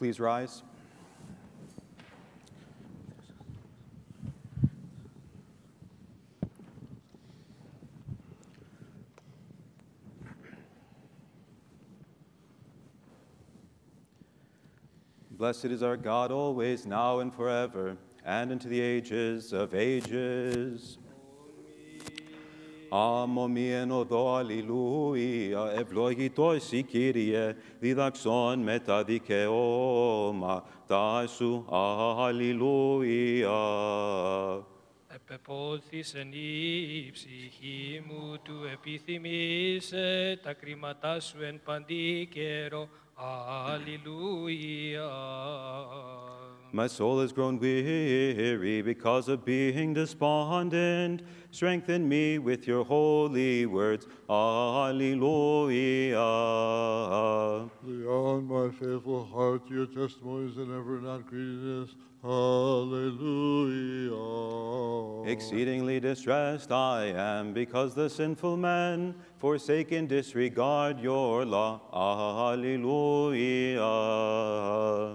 Please rise. Blessed is our God always, now and forever, and into the ages of ages. Αμομίεν οδό αλληλούια, ευλογητός η Κύριε, διδαξών με τα δικαιώματα σου, αλληλούια. Επεπόθησεν η ψυχή μου του επιθυμήσε τα κρίματά σου εν παντή καιρό. Αλληλούια. My soul has grown weary because of being despondent. Strengthen me with your holy words. Alleluia. Beyond my faithful heart, your testimonies and ever not greediness. Hallelujah. Exceedingly distressed I am because the sinful man forsake and disregard your law. Alleluia.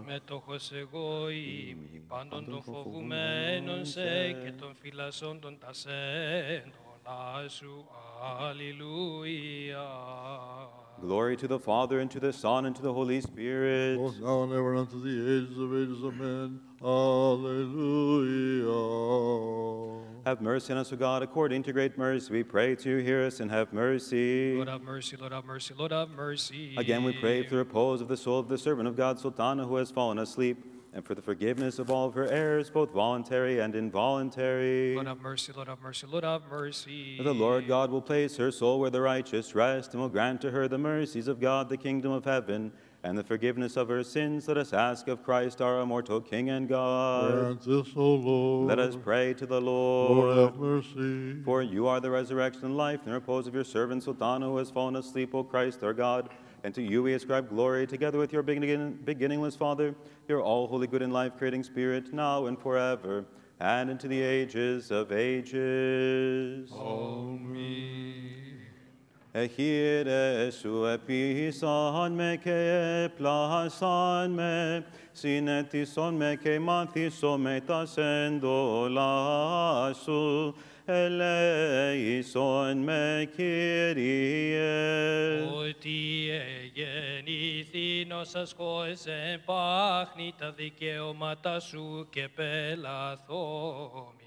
Μέτοχος εγώ είμαι πάντων των φοβουμένων σε και των φυλασσών των τασέντων σου. Αλληλούια. Glory to the Father, and to the Son, and to the Holy Spirit. Both now and ever and unto the ages of ages. Amen. Alleluia. Have mercy on us, O God, according to great mercy. We pray to you, hear us, and have mercy. Lord have mercy, Lord have mercy, Lord have mercy. Again, we pray for the repose of the soul of the servant of God, Sultana, who has fallen asleep, and for the forgiveness of all of her errors, both voluntary and involuntary. Lord have mercy, Lord have mercy, Lord have mercy. The Lord God will place her soul where the righteous rest, and will grant to her the mercies of God, the kingdom of heaven, and the forgiveness of her sins. Let us ask of Christ, our immortal King and God. Grant this, O Lord. Let us pray to the Lord. Lord, have mercy. For you are the resurrection and life and repose of your servant Sultana, who has fallen asleep, O Christ our God. And to you we ascribe glory, together with your begin- beginningless Father, your all holy, good, and life creating Spirit, now and forever, and into the ages of ages. Amen. Εχείρε σου επίησαν με και πλάσαν με, συνέτησον με και μάθησον με τα σέντολα σου, ελέησον με Κύριε. Ότι εγεννήθη νόσας εν πάχνη τα δικαιώματα σου και πελαθόμην.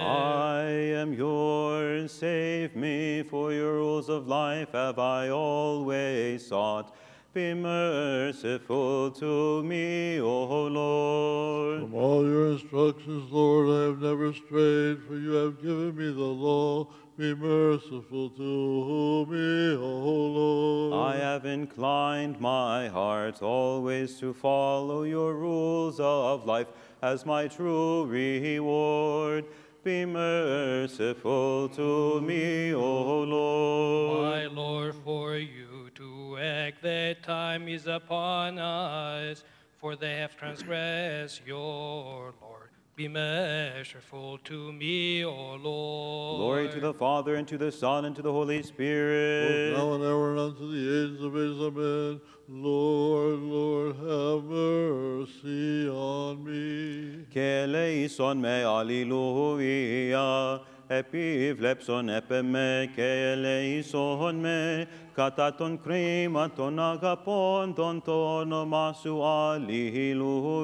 I am yours, save me, for your rules of life have I always sought. Be merciful to me, O Lord. From all your instructions, Lord, I have never strayed, for you have given me the law be merciful to me, O Lord. I have inclined my heart always to follow your rules of life as my true reward. Be merciful to me, O Lord. My Lord, for you to act that time is upon us, for they have transgressed your Lord. Be merciful to me, O Lord. Glory to the Father, and to the Son, and to the Holy Spirit. Both now and ever and unto the ages of ages. Amen. Lord, Lord, have mercy on me. Και ελέησον με αλληλούια, επίβλεψον επ' με και ελέησον με, κατά τον κρίμα των αγαπώντων το όνομα σου αλληλούια.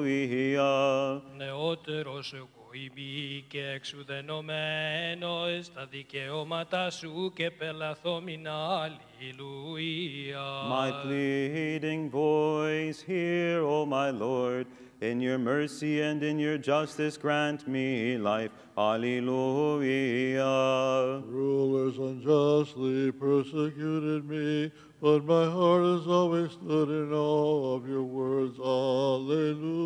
Νεότερος εγώ είμαι και εξουδενωμένος στα δικαιώματα σου και πελαθόμην αλληλούια. My pleading voice, hear, O my Lord, in your mercy and in your justice grant me life. Alleluia. Rulers unjustly persecuted me, but my heart has always stood in awe of your words. Alleluia.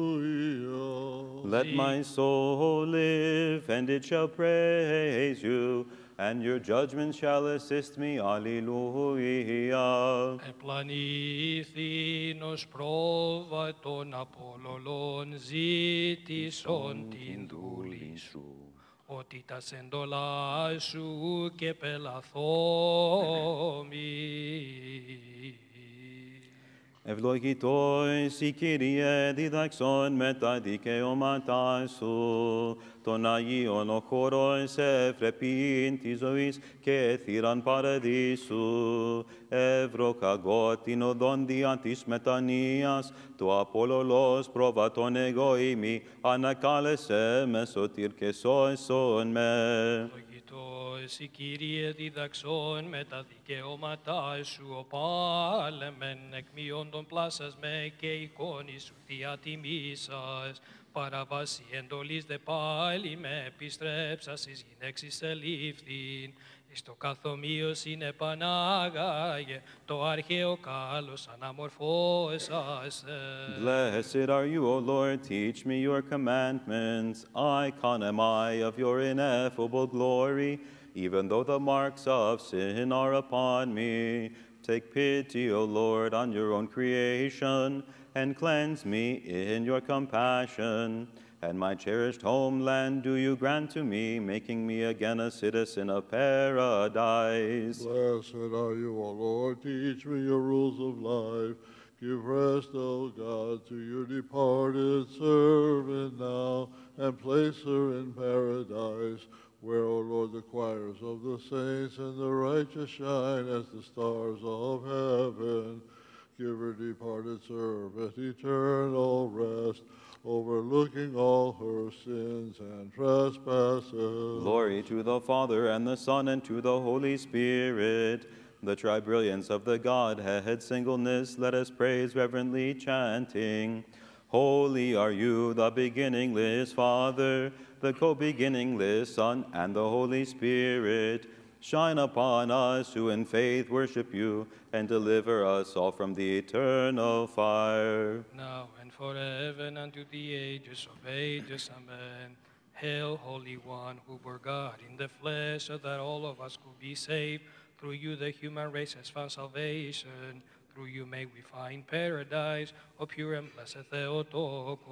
Let my soul live, and it shall praise you, and your judgment shall assist me. Alleluia. Επλανήθην πρόβατον απολολών ζήτησον την δούλη σου, Ότι τα σεντολά σου και πελαθόμοι. Ευλογητός η Κύριε διδαξόν μετά δικαιώματά σου, των Αγίων ο χώρος ευρεπίν της ζωής και θύραν παραδείσου, ευρωκαγώ την οδόν δια της μετανοίας, το απολολός προβατών εγώ ημί, ανακάλεσε με σωτήρ και σώσον με. Ευλογητός η Κύριε διδαξών με τα δικαιώματά σου, οπάλεμεν εκ μειών των πλάσας με και εικόνη σου θεία τιμήσας. Παραβάση εντολής δε πάλι με επιστρέψας εις γυναίξεις ελήφθην. Εις το καθομοίος είναι Πανάγαγε, το αρχαίο κάλος αναμορφώσασε. Blessed are you, O Lord, teach me your commandments. Icon am I of your ineffable glory, even though the marks of sin are upon me. Take pity, O Lord, on your own creation, and cleanse me in your compassion. And my cherished homeland do you grant to me, making me again a citizen of paradise. Blessed are you, O Lord. Teach me your rules of life. Give rest, O God, to your departed servant now, and place her in paradise, where, O Lord, the choirs of the saints and the righteous shine as the stars of heaven. Give her departed servant eternal rest, overlooking all her sins and trespasses. Glory to the Father, and the Son, and to the Holy Spirit. The tri-brilliance of the Godhead, singleness, let us praise reverently, chanting. Holy are you, the beginningless Father, the co-beginningless Son, and the Holy Spirit. Shine upon us who in faith worship you, and deliver us all from the eternal fire. now and forever and unto the ages of ages. Amen. Hail, Holy One, who were God in the flesh, so that all of us could be saved. Through you, the human race has found salvation Through you may we find paradise, O pure and blessed Theotokos.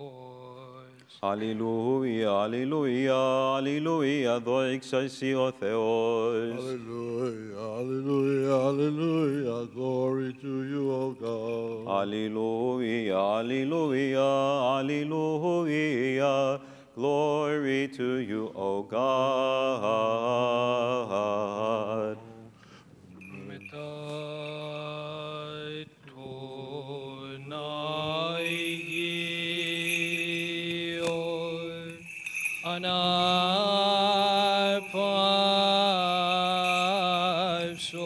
Alleluia, alleluia, alleluia, δόξα εσύ ο Θεός. Hallelujah, hallelujah, hallelujah. Glory to you, O God. Alleluia, alleluia, alleluia. Glory to you, O God. 说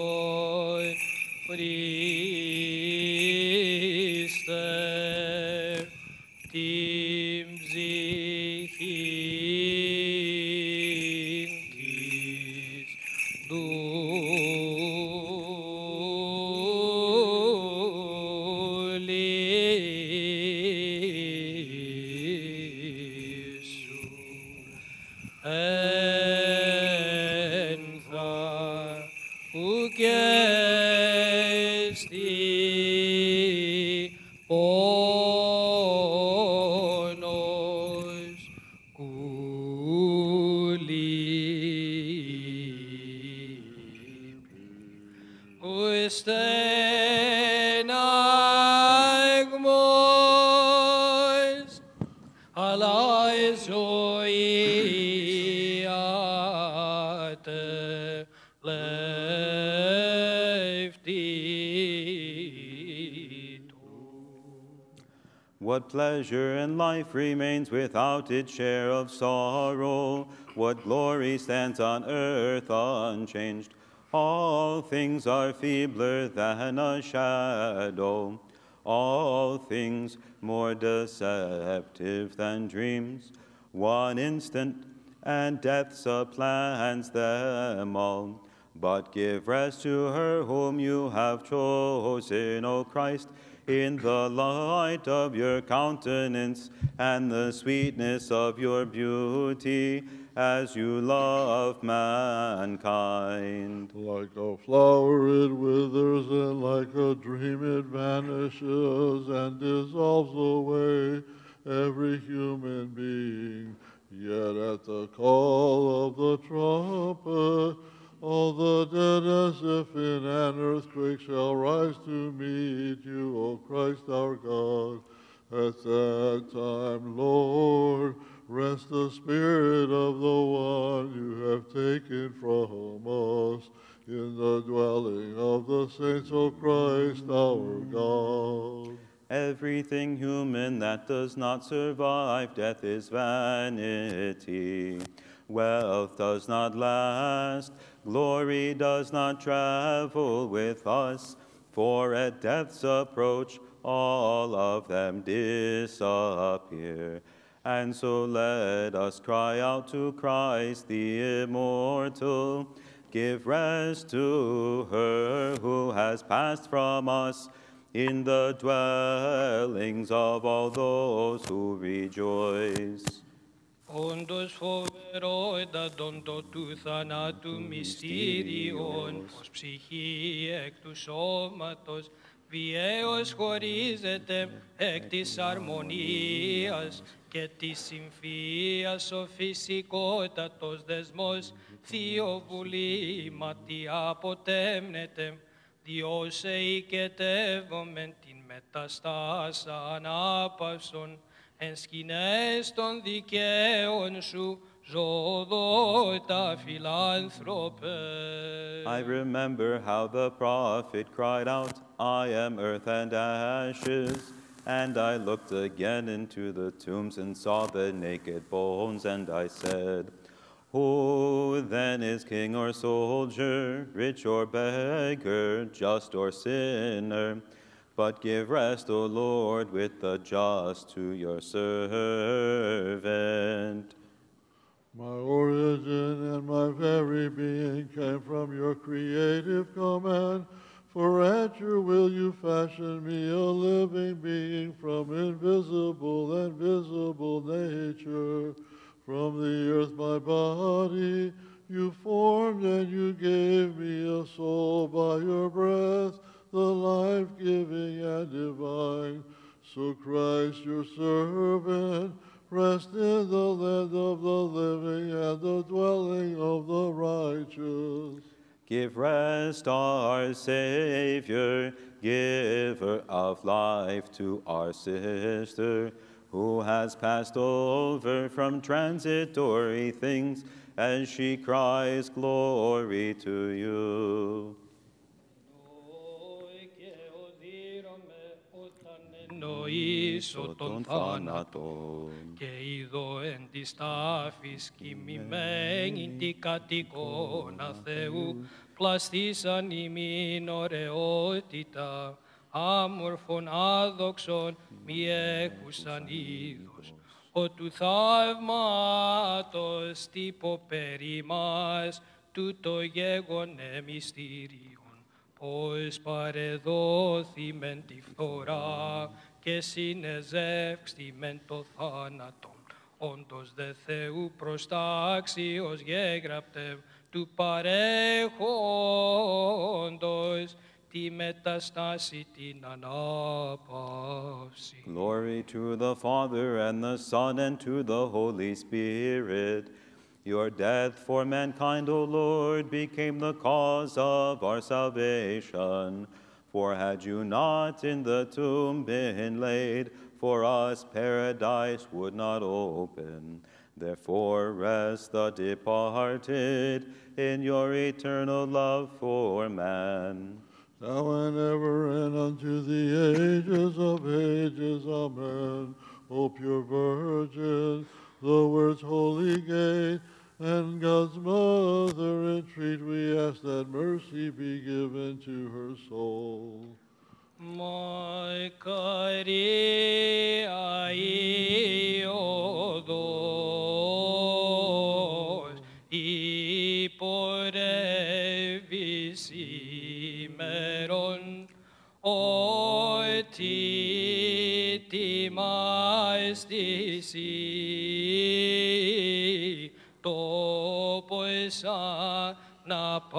What pleasure in life remains without its share of sorrow? What glory stands on earth unchanged? All things are feebler than a shadow, all things more deceptive than dreams. One instant, and death supplants them all. But give rest to her whom you have chosen, O Christ, in the light of your countenance and the sweetness of your beauty, as you love mankind. Like a flower it withers, and like a dream it vanishes and dissolves away every human being. Yet at the call of the trumpet, all the dead as if in an earthquake shall rise to meet you, O Christ our God. At that time, Lord, rest the spirit of the one you have taken from us in the dwelling of the saints of Christ our God. Everything human that does not survive death is vanity. Wealth does not last glory does not travel with us, for at death's approach all of them disappear. And so let us cry out to Christ the immortal. Give rest to her who has passed from us in the dwellings of all those who rejoice. Όντως φοβερό ενταντώντο του θανάτου μυστήριον, ως ψυχή εκ του σώματος, βιαίως χωρίζεται εκ της αρμονίας και της συμφίας ο φυσικότατος δεσμός, θείο βουλήματι αποτέμνεται, διώσε οικετεύομεν την μεταστάσα ανάπαυσον, εν σκηνές των δικαίων σου, ζωδότα φιλάνθρωπε. I remember how the prophet cried out, I am earth and ashes. And I looked again into the tombs and saw the naked bones, and I said, Who then is king or soldier, rich or beggar, just or sinner? But give rest, O Lord, with the just to your servant. My origin and my very being came from your creative command. For at your will you fashioned me a living being from invisible and visible nature. From the earth my body you formed and you gave me a soul by your breath, the life-giving and divine. So Christ your servant rest in the land of the living and the dwelling of the righteous. Give rest, our Savior, giver of life to our sister, who has passed over from transitory things and she cries glory to you. Όταν εννοήσω τον θάνατο και είδω εν της τάφης κοιμημένη την κατοικώνα Θεού. Πλαστήσαν ημίν ωραιότητα άμορφων άδοξων μη έχουσαν είδος. ο του θαύματος τύπο περί μας τούτο γέγονε μυστήριον πως παρεδόθη μεν τη φθορά και συνεζεύξτη μεν το θάνατον. Όντως δε Θεού προστάξιος γέγραπτε του παρέχοντος τη μεταστάση την ανάπαυση. Glory to the Father, and the Son, and to the Holy Spirit. Your death for mankind, O Lord, became the cause of our salvation. For had you not in the tomb been laid, for us paradise would not open. Therefore rest the departed in your eternal love for man. now and ever and unto the ages of ages. Amen. O pure Virgin, the word's holy gate, and God's mother, entreat we ask that mercy be given to her soul. Mai caria iodos i porevisimeron oti ti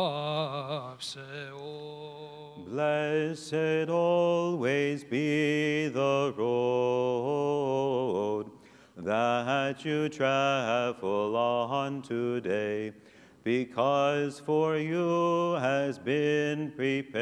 na pavseo. Blessed always be the road that you travel on today, because for you has been prepared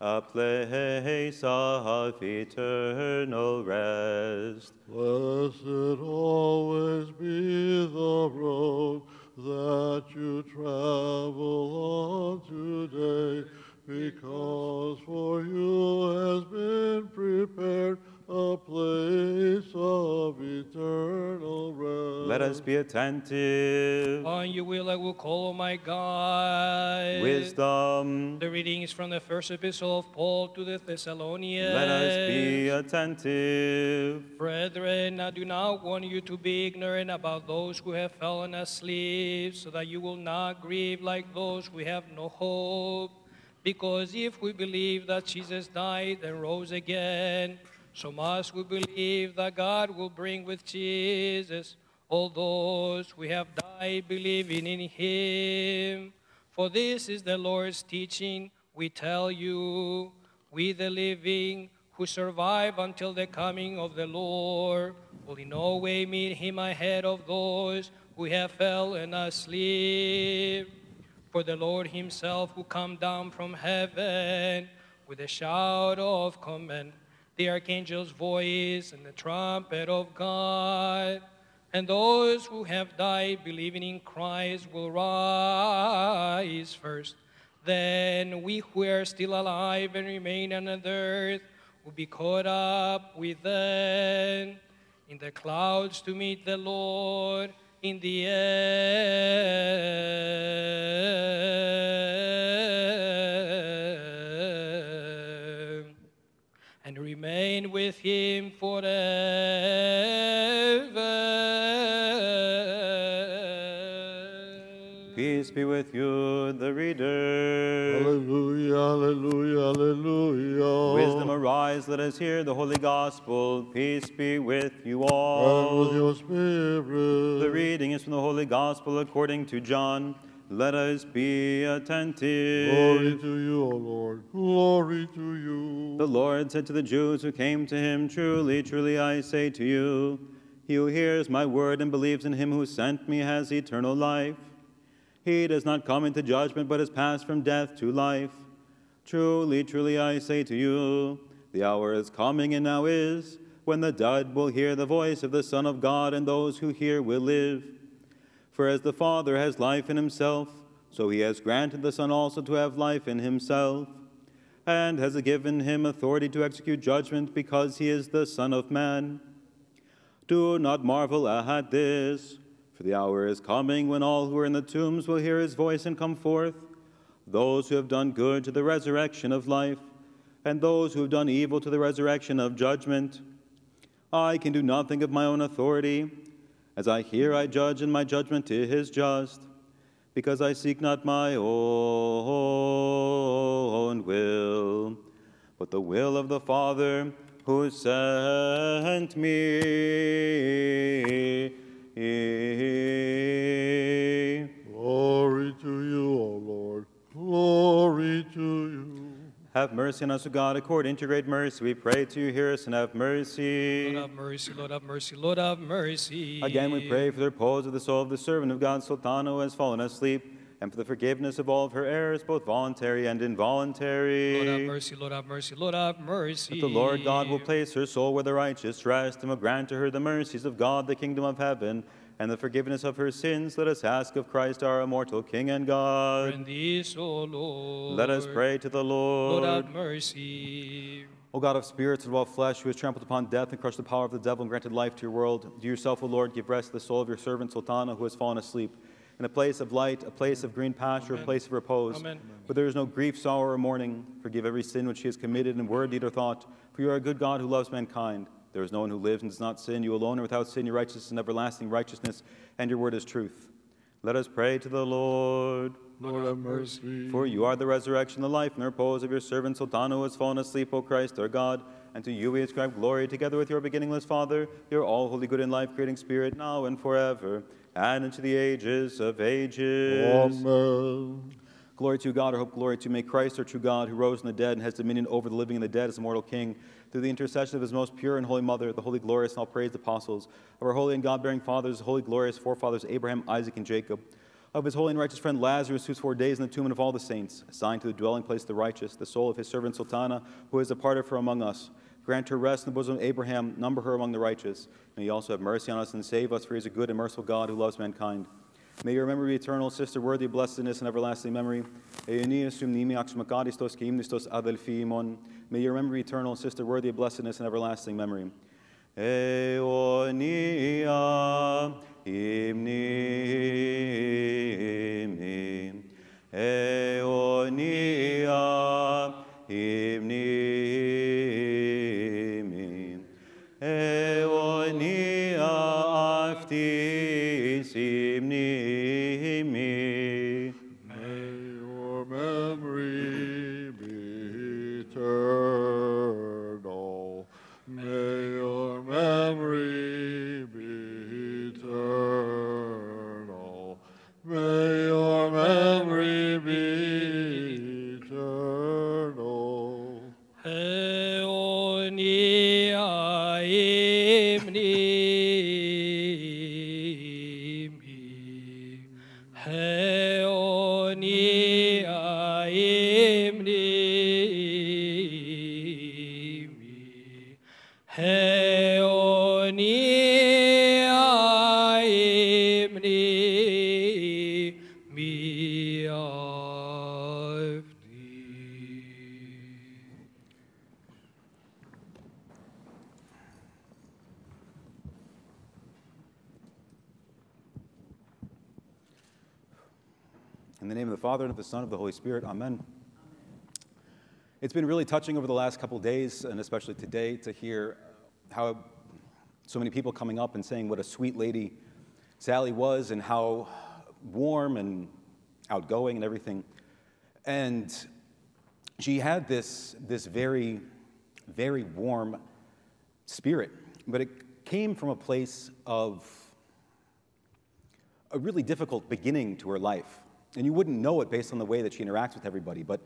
a place of eternal rest. Blessed always be the road that you travel on today, because for you has been prepared a place of eternal rest. Let us be attentive. On your will I will call, O my God. Wisdom. The reading is from the first epistle of Paul to the Thessalonians. Let us be attentive. Brethren, I do not want you to be ignorant about those who have fallen asleep, so that you will not grieve like those who have no hope. Because if we believe that Jesus died and rose again, so must we believe that God will bring with Jesus all those who have died believing in him. For this is the Lord's teaching, we tell you, we the living who survive until the coming of the Lord will in no way meet him ahead of those who have fallen asleep. For the Lord himself will come down from heaven with a shout of command, the archangel's voice, and the trumpet of God. And those who have died believing in Christ will rise first. Then we who are still alive and remain on the earth will be caught up with them in the clouds to meet the Lord in the air remain with him forever. Peace be with you, the reader. Hallelujah, hallelujah, hallelujah. Wisdom arise, let us hear the holy gospel. Peace be with you And with all. your spirit. The reading is from the holy gospel according to John. Let us be attentive. Glory to you, O Lord. Glory to you. The Lord said to the Jews who came to him, Truly, truly, I say to you, he who hears my word and believes in him who sent me has eternal life. He does not come into judgment, but is passed from death to life. Truly, truly, I say to you, the hour is coming and now is, when the dead will hear the voice of the Son of God, and those who hear will live. For as the Father has life in himself, so he has granted the Son also to have life in himself, and has given him authority to execute judgment because he is the Son of Man. Do not marvel at this, for the hour is coming when all who are in the tombs will hear his voice and come forth, those who have done good to the resurrection of life, and those who have done evil to the resurrection of judgment. I can do nothing of my own authority. As I hear, I judge, and my judgment is just, because I seek not my own will, but the will of the Father who sent me. Glory to you, O Lord. Glory to you. Have mercy on us, O God, according to great mercy. We pray to you, hear us, and have mercy. Lord mercy. have mercy, Lord have mercy, Lord have mercy. Again, we pray for the repose of the soul of the servant of God, Sultana, who has fallen asleep, and for the forgiveness of all of her errors, both voluntary and involuntary. Lord have mercy, Lord have mercy, Lord have mercy. That the Lord God will place her soul where the righteous rest, and will grant to her the mercies of God, the kingdom of heaven, and the forgiveness of her sins. Let us ask of Christ, our immortal King and God. O Lord. Let us pray to the Lord Lord. have mercy. O God of spirits and of all flesh, who has trampled upon death and crushed the power of the devil and granted life to your world, do yourself, O Lord, give rest to the soul of your servant Sultana, who has fallen asleep. In a place of light, a place of green pasture, a place of repose, Amen. where there is no grief, sorrow, or mourning. Forgive every sin which she has committed in word, deed, or thought. For you are a good God who loves mankind. There is no one who lives and does not sin. You alone are without sin. Your righteousness and everlasting righteousness, and your word is truth. Let us pray to the Lord. Lord have mercy. For you are the resurrection, the life, and the repose of your servant Sultan, who has fallen asleep, O Christ, our God. And to you we ascribe glory, together with your beginningless Father, your all holy, good, and life creating Spirit, now and forever, and into the ages of ages. Amen. Glory to God, our hope, glory to make Christ our true God, who rose from the dead and has dominion over the living and the dead as immortal King, through the intercession of his most pure and holy Mother, the holy, glorious, and all praised apostles, of our holy and God bearing fathers, holy, glorious forefathers, Abraham, Isaac, and Jacob, of his holy and righteous friend Lazarus, who's four days in the tomb, and of all the saints, assigned to the dwelling place of the righteous, the soul of his servant Sultana, who has departed from among us. Grant her rest in the bosom of Abraham, number her among the righteous. May he also have mercy on us and save us, for he is a good and merciful God who loves mankind. May your memory be eternal, sister, worthy of blessedness and everlasting memory. May your memory be eternal, sister, worthy of blessedness and everlasting memory. Eonia imni imni the Son, of the Holy Spirit, Amen. It's been really touching over the last couple days, and especially today, to hear how so many people coming up and saying what a sweet lady Sally was, and how warm and outgoing and everything. And she had this, this very, very warm spirit, but it came from a place of a really difficult beginning to her life. And you wouldn't know it based on the way that she interacts with everybody, but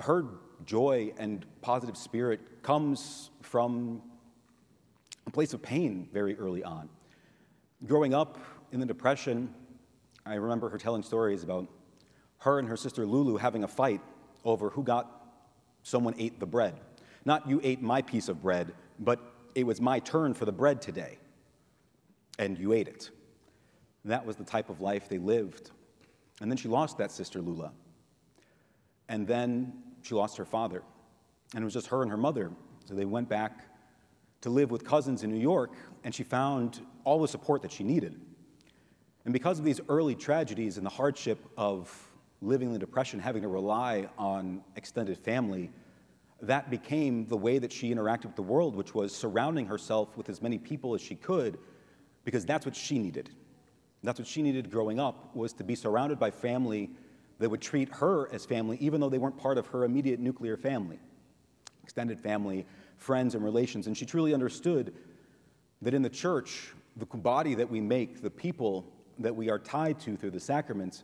her joy and positive spirit comes from a place of pain very early on. Growing up in the Depression, I remember her telling stories about her and her sister Lulu having a fight over who got someone ate the bread. Not you ate my piece of bread, but it was my turn for the bread today, and you ate it. That was the type of life they lived. And then she lost that sister, Lula. And then she lost her father. And it was just her and her mother. So they went back to live with cousins in New York, and she found all the support that she needed. And because of these early tragedies and the hardship of living in the Depression, having to rely on extended family, that became the way that she interacted with the world, which was surrounding herself with as many people as she could, because that's what she needed. That's what she needed growing up, was to be surrounded by family that would treat her as family, even though they weren't part of her immediate nuclear family, extended family, friends, and relations. And she truly understood that in the church, the body that we make, the people that we are tied to through the sacraments,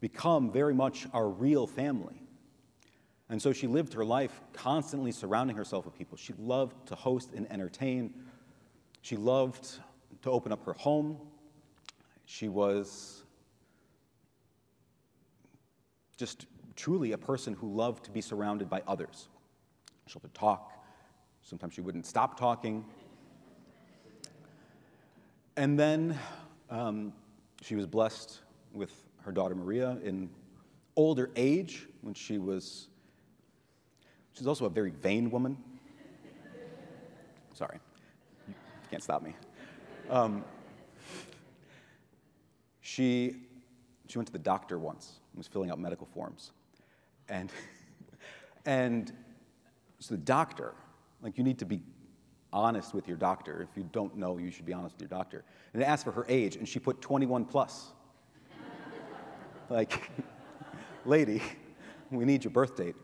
become very much our real family. And so she lived her life constantly surrounding herself with people. She loved to host and entertain. She loved to open up her home. She was just truly a person who loved to be surrounded by others. She loved to talk. Sometimes she wouldn't stop talking. And then um, she was blessed with her daughter Maria in older age when she was. She's also a very vain woman. Sorry, you can't stop me. Um, she, she went to the doctor once and was filling out medical forms. And, and so the doctor, like you need to be honest with your doctor. If you don't know, you should be honest with your doctor. And it asked for her age, and she put 21 plus. like, lady, we need your birth date.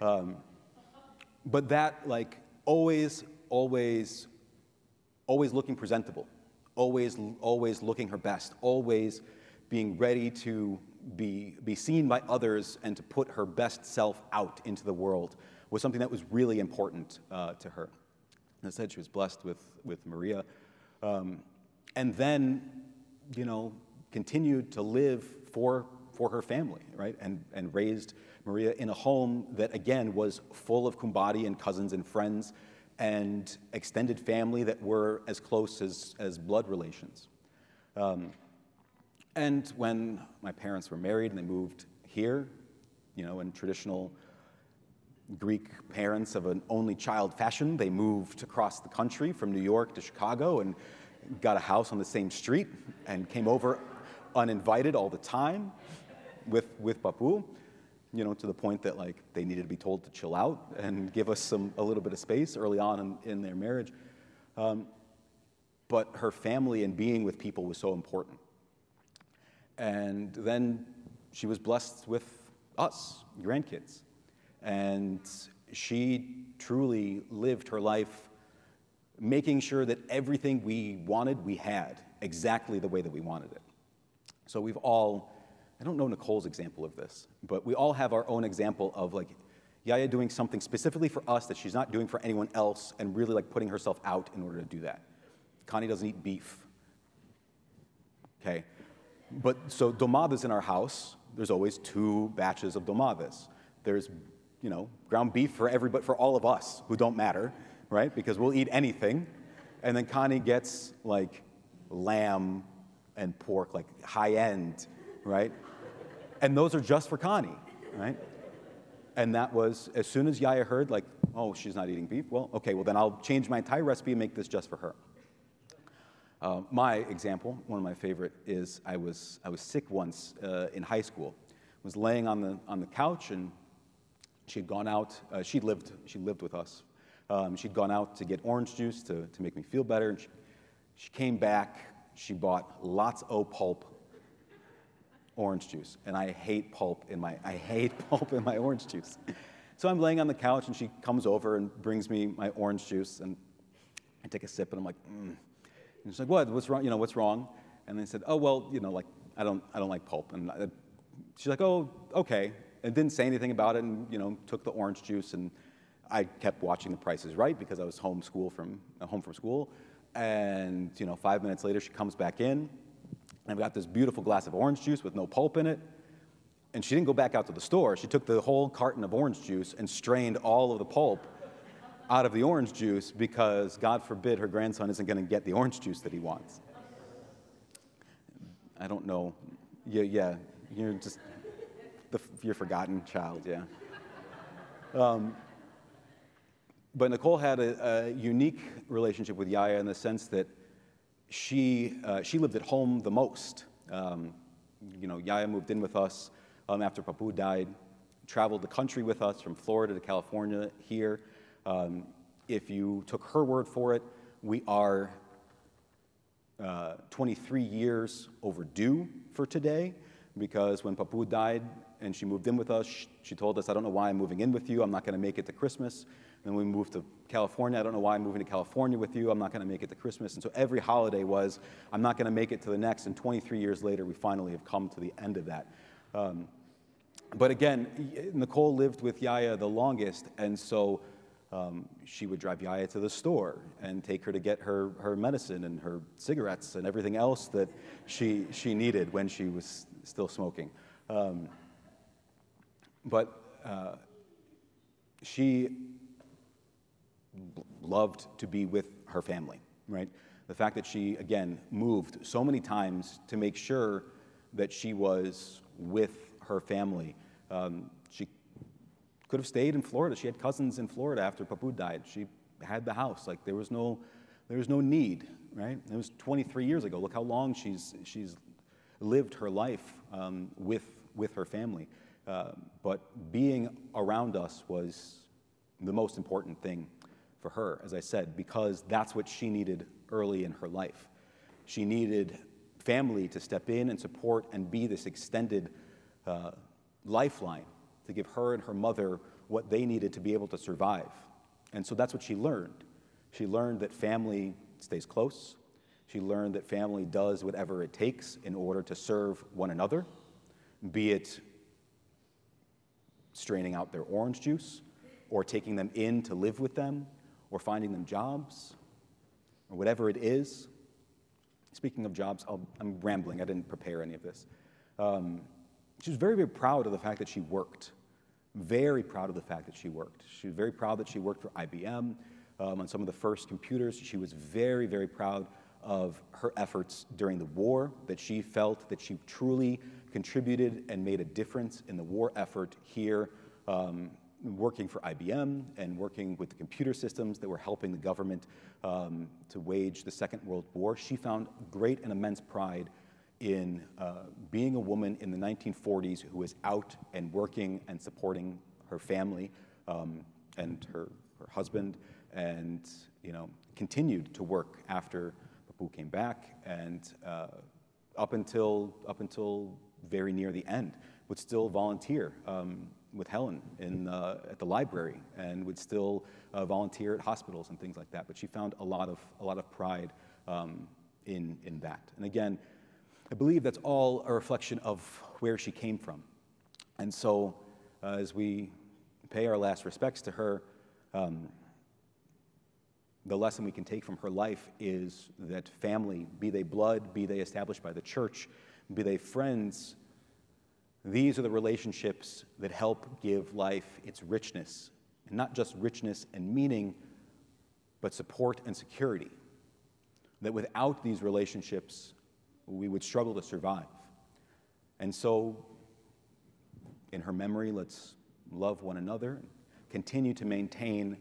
Um, but that, like, always, always, always looking presentable, always, always looking her best, always being ready to be, be seen by others and to put her best self out into the world was something that was really important uh, to her. As I said, she was blessed with, with Maria. Um, and then, you know, continued to live for, for her family, right? And, and raised Maria in a home that, again, was full of kumbadi and cousins and friends and extended family that were as close as, as blood relations. Um, and when my parents were married and they moved here, you know, in traditional Greek parents of an only child fashion, they moved across the country from New York to Chicago and got a house on the same street and came over uninvited all the time with, with Papu, you know, to the point that like they needed to be told to chill out and give us some, a little bit of space early on in, in their marriage. Um, but her family and being with people was so important. And then she was blessed with us, grandkids. And she truly lived her life making sure that everything we wanted, we had exactly the way that we wanted it. So we've all, I don't know Nicole's example of this, but we all have our own example of like Yaya doing something specifically for us that she's not doing for anyone else and really like putting herself out in order to do that. Connie doesn't eat beef. Okay? But so domadas in our house, there's always two batches of domadas. There's, you know, ground beef for everybody, for all of us who don't matter, right? Because we'll eat anything. And then Connie gets like lamb and pork, like high end, right? And those are just for Connie, right? And that was, as soon as Yaya heard, like, oh, she's not eating beef, well, okay, well, then I'll change my entire recipe and make this just for her. Uh, my example, one of my favorite, is I was, I was sick once uh, in high school. I was laying on the, on the couch and she had gone out, uh, she, lived, she lived with us. Um, she'd gone out to get orange juice to, to make me feel better. And she, she came back, she bought lots of pulp orange juice. And I hate pulp in my, I hate pulp in my orange juice. So I'm laying on the couch and she comes over and brings me my orange juice and I take a sip and I'm like, mm. And she's like, what? What's wrong? You know, what's wrong? And they said, oh, well, you know, like, I don't, I don't like pulp. And I, she's like, oh, okay. And didn't say anything about it and, you know, took the orange juice. And I kept watching The Price is Right because I was home, school from, home from school. And, you know, five minutes later, she comes back in. And I've got this beautiful glass of orange juice with no pulp in it. And she didn't go back out to the store. She took the whole carton of orange juice and strained all of the pulp out of the orange juice because, God forbid, her grandson isn't going to get the orange juice that he wants. I don't know. Yeah, yeah, you're just the you're forgotten child, yeah. Um, but Nicole had a, a, unique relationship with Yaya in the sense that she, uh, she lived at home the most. Um, you know, Yaya moved in with us um, after Papu died, traveled the country with us from Florida to California here. Um, if you took her word for it, we are uh, 23 years overdue for today because when Papu died and she moved in with us, she told us, I don't know why I'm moving in with you. I'm not going to make it to Christmas. Then we moved to California. I don't know why I'm moving to California with you. I'm not going to make it to Christmas. And so every holiday was, I'm not going to make it to the next. And 23 years later, we finally have come to the end of that. Um, but again, Nicole lived with Yaya the longest. And so um, she would drive Yaya to the store and take her to get her, her medicine and her cigarettes and everything else that she, she needed when she was still smoking. Um, but uh, she loved to be with her family, right? The fact that she, again, moved so many times to make sure that she was with her family. Um, she could have stayed in Florida. She had cousins in Florida after Papu died. She had the house. Like there was no, there was no need, right? It was 23 years ago. Look how long she's she's lived her life um, with with her family. Uh, but being around us was the most important thing for her, as I said, because that's what she needed early in her life. She needed family to step in and support and be this extended uh, lifeline to give her and her mother what they needed to be able to survive. And so that's what she learned. She learned that family stays close. She learned that family does whatever it takes in order to serve one another, be it straining out their orange juice, or taking them in to live with them, or finding them jobs, or whatever it is. speaking of jobs, i am rambling, I didn't prepare any of this. Um, she was very, very proud of the fact that she worked. Very proud of the fact that she worked. She was very proud that she worked for IBM um, on some of the first computers. She was very, very proud of her efforts during the war, that she felt that she truly contributed and made a difference in the war effort here, um, working for IBM and working with the computer systems that were helping the government um, to wage the Second World War. She found great and immense pride in uh, being a woman in the 1940s who was out and working and supporting her family um, and her, her husband and you know continued to work after Papu came back and uh, up until up until very near the end would still volunteer um, with Helen in, uh, at the library and would still uh, volunteer at hospitals and things like that. But she found a lot of a lot of pride um, in in that. And again, I believe that's all a reflection of where she came from. And so, uh, as we pay our last respects to her, um, the lesson we can take from her life is that family, be they blood, be they established by the church, be they friends, these are the relationships that help give life its richness, and not just richness and meaning, but support and security. That without these relationships, we would struggle to survive. And so, in her memory, let's love one another, continue to maintain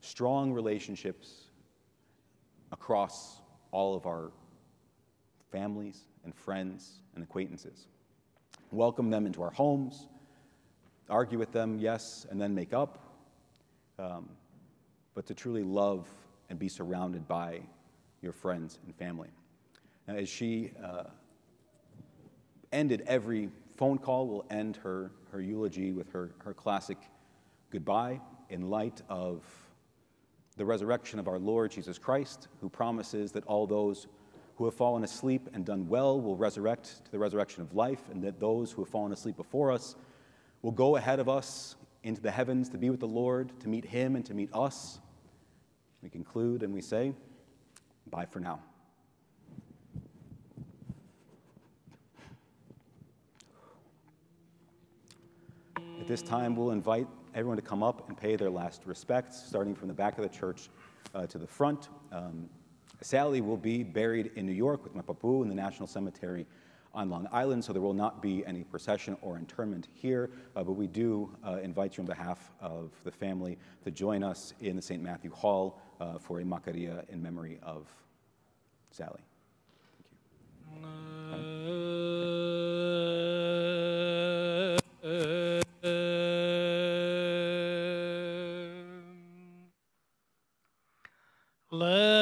strong relationships across all of our families and friends and acquaintances. Welcome them into our homes, argue with them, yes, and then make up, um, but to truly love and be surrounded by your friends and family. Now, as she uh, ended every phone call, will end her, her eulogy with her, her classic goodbye in light of the resurrection of our Lord Jesus Christ, who promises that all those who have fallen asleep and done well will resurrect to the resurrection of life, and that those who have fallen asleep before us will go ahead of us into the heavens to be with the Lord, to meet Him and to meet us. We conclude and we say, Bye for now. At this time, we'll invite everyone to come up and pay their last respects, starting from the back of the church uh, to the front. Um, Sally will be buried in New York with Mapapu in the National Cemetery on Long Island, so there will not be any procession or interment here, uh, but we do uh, invite you on behalf of the family to join us in the St. Matthew Hall uh, for a Macaria in memory of Sally. Thank you. Let